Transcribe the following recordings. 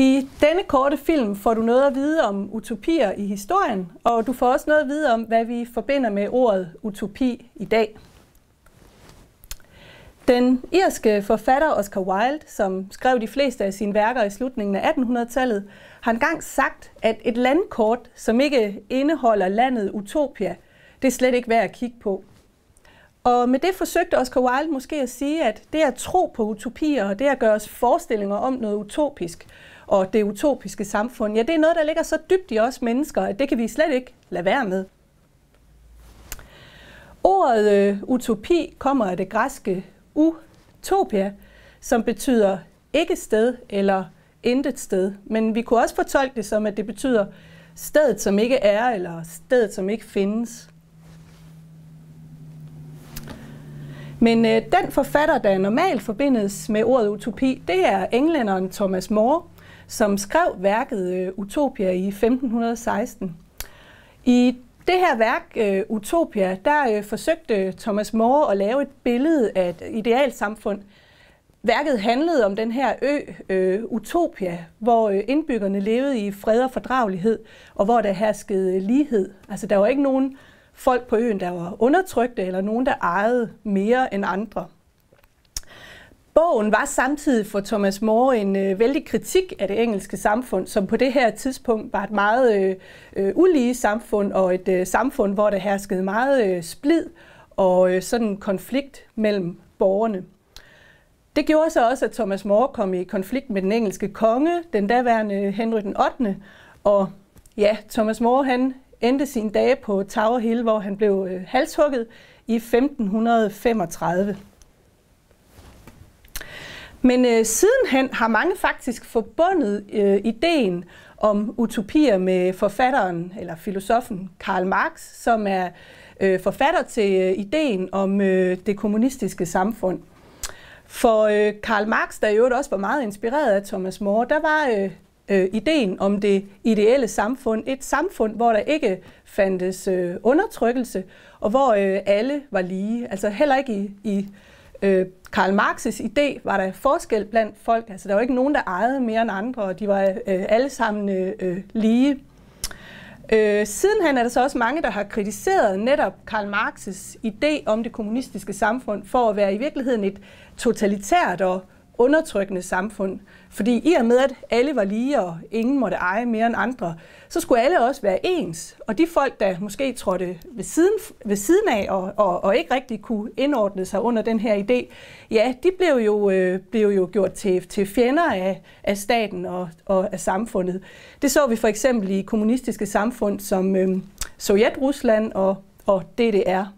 I denne korte film får du noget at vide om utopier i historien, og du får også noget at vide om, hvad vi forbinder med ordet utopi i dag. Den irske forfatter Oscar Wilde, som skrev de fleste af sine værker i slutningen af 1800-tallet, har engang sagt, at et landkort, som ikke indeholder landet Utopia, det er slet ikke værd at kigge på. Og med det forsøgte Oscar Wilde måske at sige, at det at tro på utopier, og det at gøre os forestillinger om noget utopisk, og det utopiske samfund, ja, det er noget, der ligger så dybt i os mennesker, at det kan vi slet ikke lade være med. Ordet øh, utopi kommer af det græske utopia, som betyder ikke sted eller intet sted. Men vi kunne også fortolke det som, at det betyder stedet, som ikke er, eller stedet, som ikke findes. Men øh, den forfatter, der normalt forbindes med ordet utopi, det er englænderen Thomas More, som skrev værket øh, Utopia i 1516. I det her værk, øh, Utopia, der øh, forsøgte Thomas More at lave et billede af et idealsamfund. Værket handlede om den her ø, Utopia, hvor indbyggerne levede i fred og fordragelighed, og hvor der herskede lighed. Altså der var ikke nogen folk på øen, der var undertrykte, eller nogen, der ejede mere end andre. Bogen var samtidig for Thomas More en øh, vældig kritik af det engelske samfund, som på det her tidspunkt var et meget øh, øh, ulige samfund, og et øh, samfund, hvor der herskede meget øh, splid og øh, sådan en konflikt mellem borgerne. Det gjorde så også, at Thomas More kom i konflikt med den engelske konge, den daværende Henry den 8. Og ja, Thomas More han endte sine dage på Tower Hill, hvor han blev øh, halshugget i 1535. Men øh, sidenhen har mange faktisk forbundet øh, ideen om utopier med forfatteren eller filosofen Karl Marx, som er øh, forfatter til øh, ideen om øh, det kommunistiske samfund. For øh, Karl Marx, der i øvrigt også var meget inspireret af Thomas More, der var øh, øh, ideen om det ideelle samfund et samfund, hvor der ikke fandtes øh, undertrykkelse, og hvor øh, alle var lige. Altså heller ikke i, i øh, Karl Marx's idé var der forskel blandt folk. Altså der var ikke nogen, der ejede mere end andre, og de var øh, alle sammen øh, øh, lige. Øh, sidenhen er der så også mange, der har kritiseret netop Karl Marx's idé om det kommunistiske samfund for at være i virkeligheden et totalitært og undertrykkende samfund. Fordi i og med, at alle var lige, og ingen måtte eje mere end andre, så skulle alle også være ens. Og de folk, der måske trådte ved siden, ved siden af og, og, og ikke rigtig kunne indordne sig under den her idé, ja, de blev jo, øh, blev jo gjort til, til fjender af, af staten og, og af samfundet. Det så vi for eksempel i kommunistiske samfund som øh, Sovjet-Rusland og, og DDR.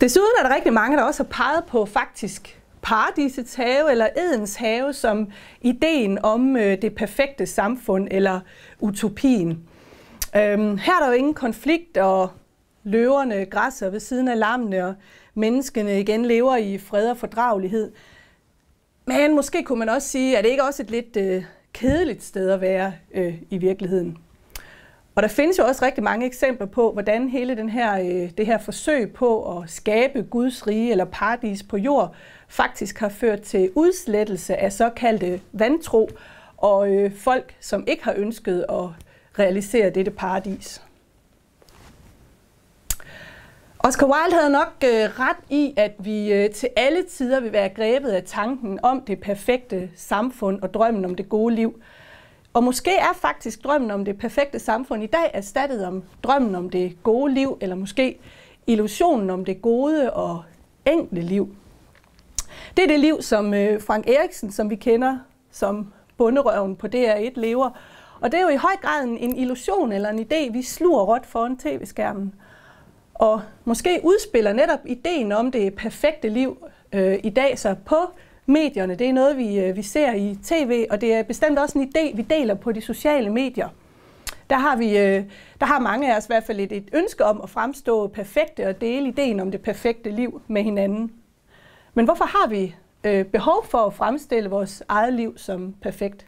Desuden er der rigtig mange, der også har peget på faktisk paradisets have eller Edens have som ideen om øh, det perfekte samfund eller utopien. Øhm, her er der jo ingen konflikt, og løverne græsser ved siden af lammene, og menneskene igen lever i fred og fordragelighed. Men måske kunne man også sige, at det ikke også et lidt øh, kedeligt sted at være øh, i virkeligheden. Og der findes jo også rigtig mange eksempler på, hvordan hele den her, øh, det her forsøg på at skabe Guds rige eller paradis på jord faktisk har ført til udslettelse af såkaldte vantro og øh, folk, som ikke har ønsket at realisere dette paradis. Oscar Wilde havde nok øh, ret i, at vi øh, til alle tider vil være grebet af tanken om det perfekte samfund og drømmen om det gode liv. Og måske er faktisk drømmen om det perfekte samfund i dag erstattet om drømmen om det gode liv, eller måske illusionen om det gode og enkle liv. Det er det liv, som øh, Frank Eriksen, som vi kender som bunderøven på DR1, lever. Og det er jo i høj grad en illusion eller en idé, vi sluger råt foran tv-skærmen. Og måske udspiller netop ideen om det perfekte liv øh, i dag sig på medierne. Det er noget, vi, øh, vi ser i tv, og det er bestemt også en idé, vi deler på de sociale medier. Der har, vi, øh, der har mange af os i hvert fald et, et ønske om at fremstå perfekte og dele ideen om det perfekte liv med hinanden. Men hvorfor har vi øh, behov for at fremstille vores eget liv som perfekt?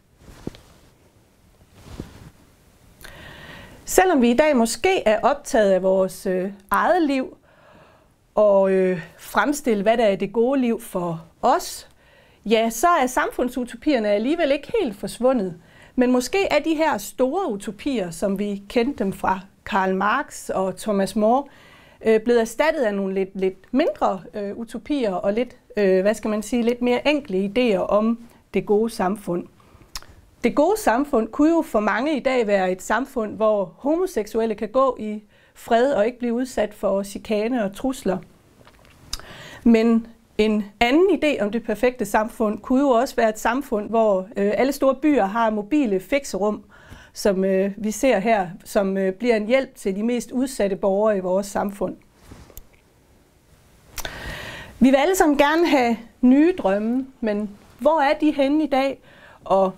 Selvom vi i dag måske er optaget af vores øh, eget liv og øh, fremstille, hvad der er det gode liv for os, ja, så er samfundsutopierne alligevel ikke helt forsvundet. Men måske er de her store utopier, som vi kendte dem fra Karl Marx og Thomas More, øh, blevet erstattet af nogle lidt, lidt mindre øh, utopier og lidt, øh, hvad skal man sige, lidt mere enkle idéer om det gode samfund. Det gode samfund kunne jo for mange i dag være et samfund, hvor homoseksuelle kan gå i fred og ikke blive udsat for chikane og trusler. Men en anden idé om det perfekte samfund kunne jo også være et samfund, hvor øh, alle store byer har mobile fikserum, som øh, vi ser her, som øh, bliver en hjælp til de mest udsatte borgere i vores samfund. Vi vil alle sammen gerne have nye drømme, men hvor er de henne i dag, og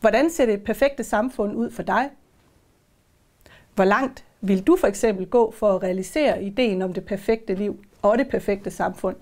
hvordan ser det perfekte samfund ud for dig? Hvor langt vil du for eksempel gå for at realisere ideen om det perfekte liv og det perfekte samfund?